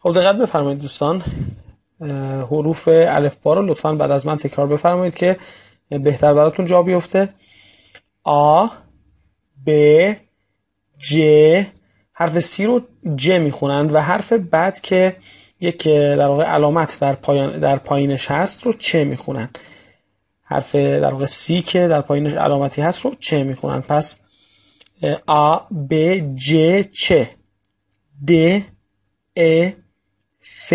خب دقت بفرمایید دوستان. حروف الف با رو لطفا بعد از من تکرار بفرمایید که بهتر براتون جا بیفته. آ ب ج حرف سی رو ج می‌خونند و حرف بعد که یک در واقع علامت در پایان در پایینش هست رو چه می‌خونن حرف در واقع سی که در پایینش علامتی هست رو چه می‌خونن پس آ ب ج چ. د ا ف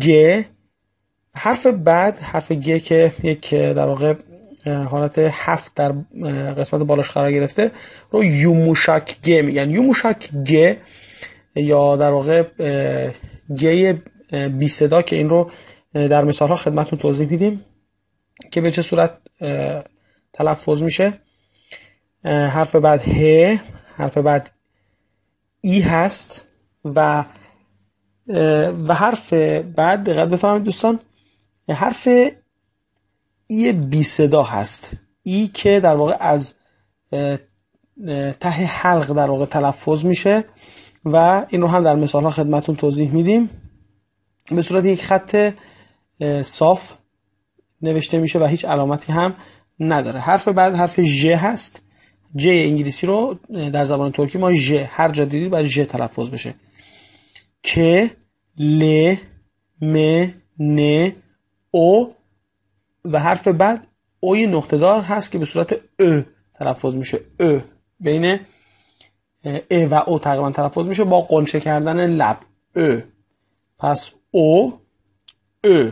گ. حرف بعد حرف گ که یک در واقع حالت هفت در قسمت بالاش قرار گرفته رو یوموشاک گ میگن. یوموشاک گ یا در واقع گی بی صدا که این رو در مثال ها خدمتون توضیح میدیم که به چه صورت تلفظ میشه. حرف بعد ه حرف بعد ای هست و و حرف بعد دقت بفرمایید دوستان حرف ای بی صدا هست. ای که در واقع از ته حلق در واقع تلفظ میشه و این رو هم در مثال ها خدمتون توضیح میدیم. به صورت یک خط صاف نوشته میشه و هیچ علامتی هم نداره. حرف بعد حرف ژ هست. ج انگلیسی رو در زبان ترکی ما ژ هر جا دیدید باید ژ تلفظ بشه. که ل م ن او و حرف بعد اوی نقطه دار هست که به صورت ا تلفظ میشه. ا. بین ا و او تقریبا تلفظ میشه با غنچه کردن لب. ا. پس او ا.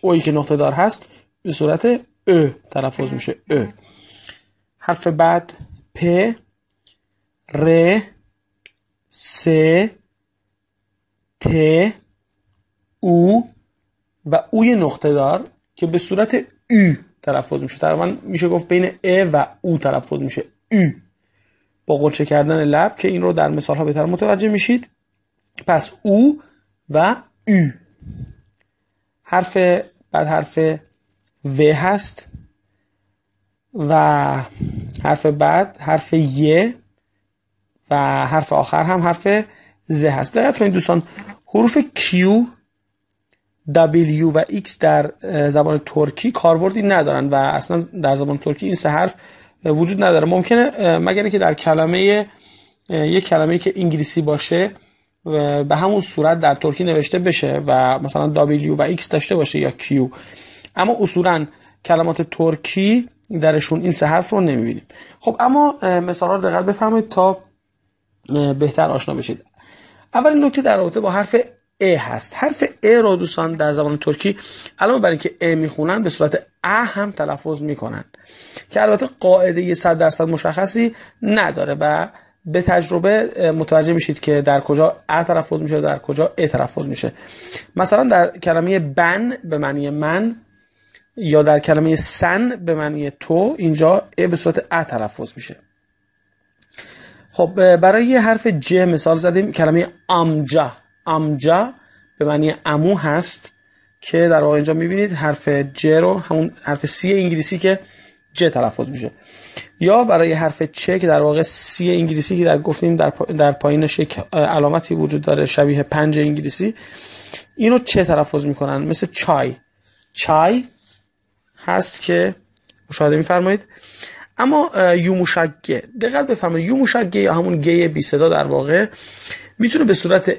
اوی که نقطه دار هست به صورت ا تلفظ میشه. ا. حرف بعد پ ر س ت او و اوی نقطه دار که به صورت او تلفظ میشه. تقریبا میشه گفت بین ا و او تلفظ میشه. او با قلچه کردن لب که این رو در مثال ها بهتر متوجه میشید. پس او و او حرف بعد حرف و هست و حرف بعد حرف ی و حرف آخر هم حرف ز هست. دقت کنید دوستان حروف Q W و X در زبان ترکی کاربردی ندارن و اصلا در زبان ترکی این سه حرف وجود نداره. ممکنه مگر که در کلمه یک کلمه که انگلیسی باشه به همون صورت در ترکی نوشته بشه و مثلا W و X داشته باشه یا Q. اما اصولا کلمات ترکی درشون این سه حرف رو نمی‌بینیم. خب اما مثلا رو دقت بفرمایید تا بهتر آشنا بشید. اولین نکته در رابطه با حرف ا هست. حرف ا رو دوستان در زبان ترکی علاوه بر اینکه ا می‌خونن به صورت ا هم تلفظ می‌کنن. که البته قاعده 100 درصد مشخصی نداره و به تجربه متوجه میشید که در کجا ا تلفظ میشه در کجا ا تلفظ میشه. مثلا در کلمه بن به معنی من یا در کلمه سن به معنی تو اینجا ا به صورت ا تلفظ میشه. خب برای حرف ج مثال زدیم کلمه امجا امجا به معنی امو هست که در واقع اینجا می‌بینید حرف ج رو همون حرف سی انگلیسی که ج تلفظ میشه. یا برای حرف چه که در واقع سی انگلیسی که در گفتیم در, در پایینش یک علامتی وجود داره شبیه پنج انگلیسی اینو چه تلفظ می‌کنن؟ مثل چای. چای هست که مشاهده میفرمایید اما یوموشگه دقت بفرمایید یوموشگه یا همون گی بی صدا در واقع می‌تونه به صورت